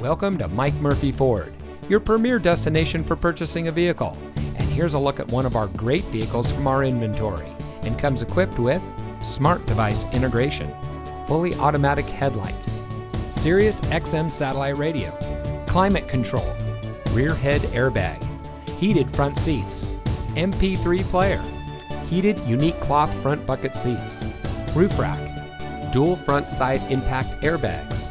Welcome to Mike Murphy Ford, your premier destination for purchasing a vehicle. And here's a look at one of our great vehicles from our inventory and comes equipped with smart device integration, fully automatic headlights, Sirius XM satellite radio, climate control, rear head airbag, heated front seats, MP3 player, heated unique cloth front bucket seats, roof rack, dual front side impact airbags,